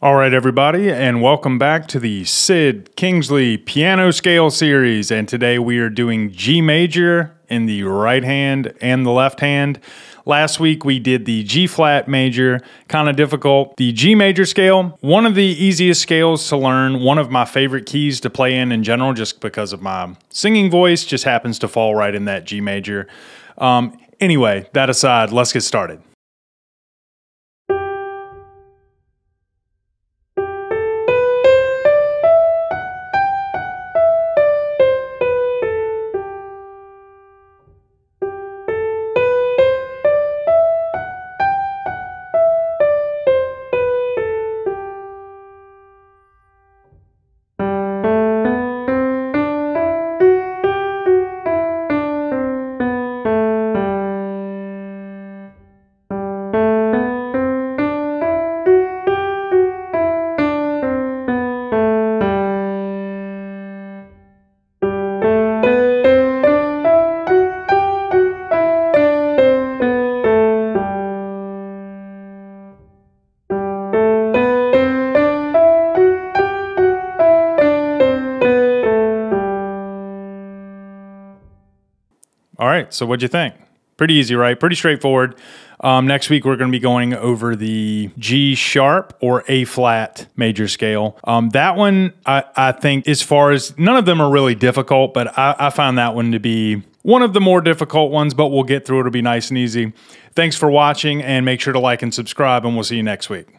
All right, everybody, and welcome back to the Sid Kingsley Piano Scale Series. And today we are doing G major in the right hand and the left hand. Last week we did the G flat major, kind of difficult. The G major scale, one of the easiest scales to learn, one of my favorite keys to play in in general, just because of my singing voice, just happens to fall right in that G major. Um, anyway, that aside, let's get started. All right. So, what'd you think? Pretty easy, right? Pretty straightforward. Um, next week, we're going to be going over the G sharp or A flat major scale. Um, that one, I, I, think, as far as none of them are really difficult, but I, I that one to be one of the more difficult ones, but we'll get through it. It'll be nice and easy. Thanks for watching, and make sure to like and subscribe, and we'll see you next week.